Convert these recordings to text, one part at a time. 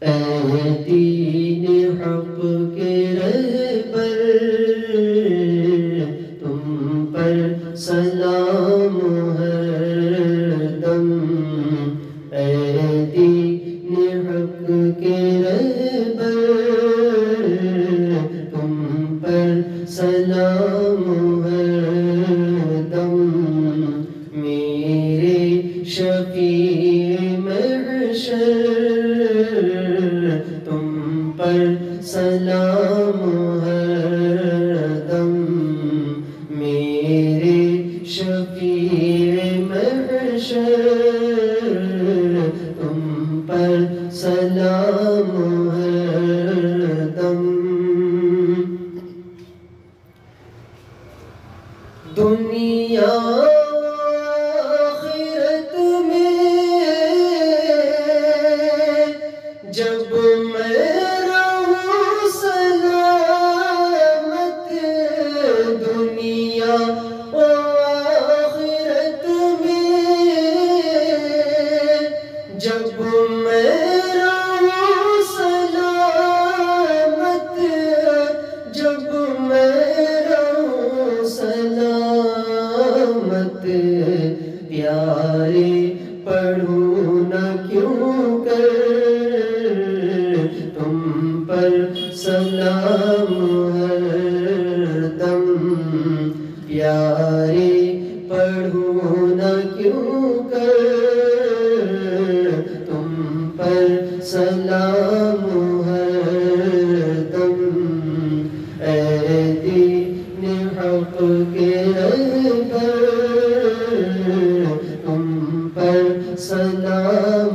اے حق کے حشر تم پر سلام دم دنیا جب میں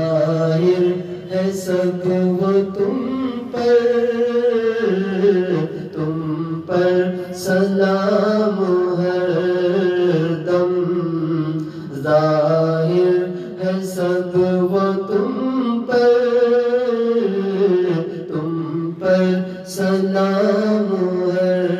ظاہر ہے سب وہ تم پر تم پر سلام ہر دم ظاہر ہے سب وہ تم پر تم پر سلام ہر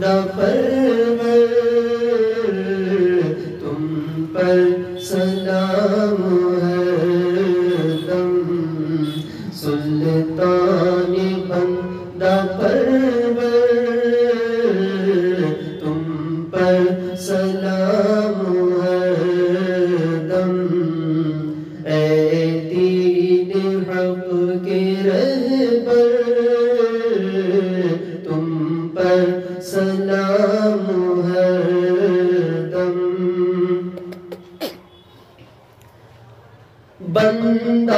the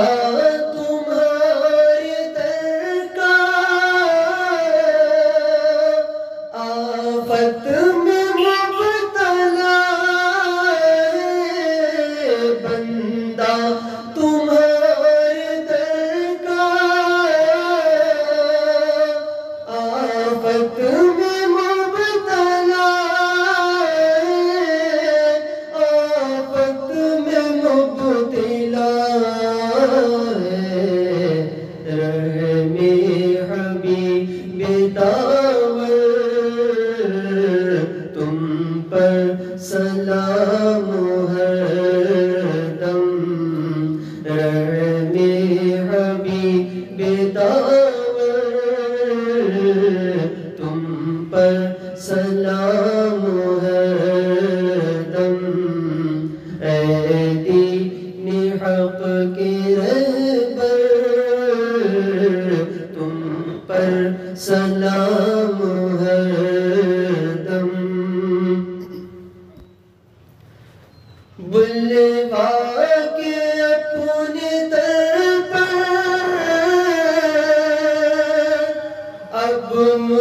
Oh. So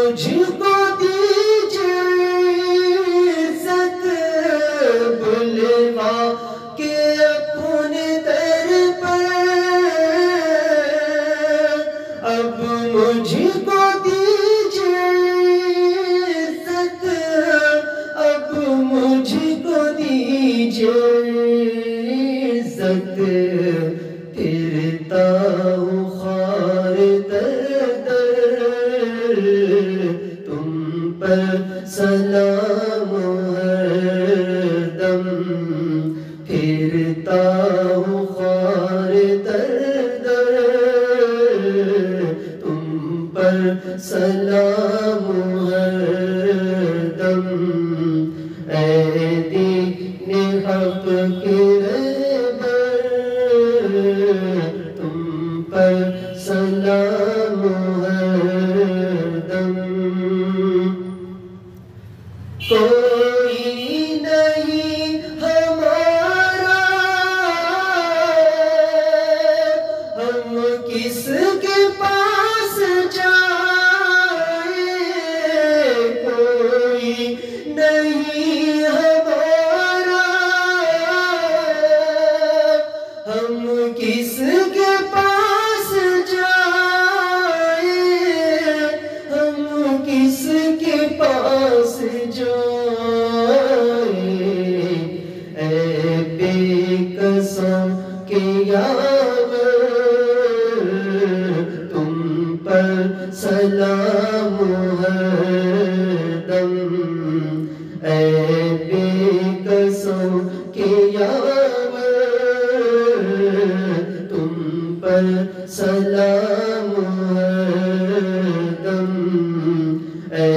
eu غم پھرتا ہوں خوار در در تم پر سلام ہر دم اے دین حق کے رہبر، تم پر پر سلام دم اے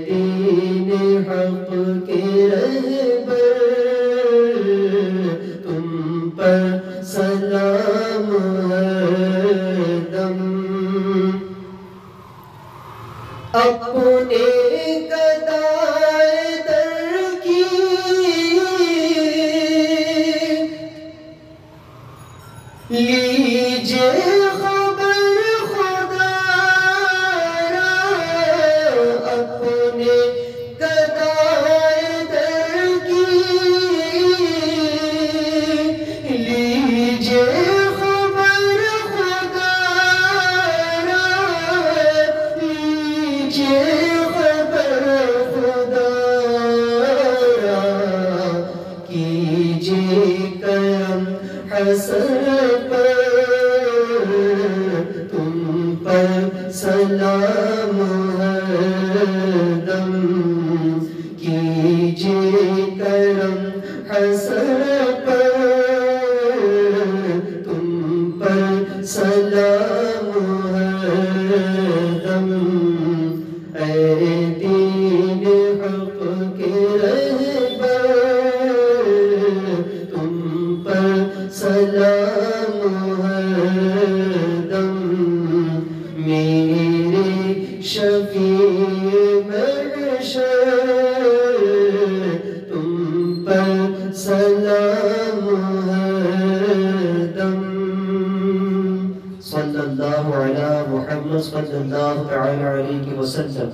دین حق کے رہبر تم پر سلام دم اپنے پر در کی لیجے خبر خدا را شفیع محشر تم پر سلام ہے، دم۔ صلی اللہ علی محمد، صلی اللہ علیہ وسلم۔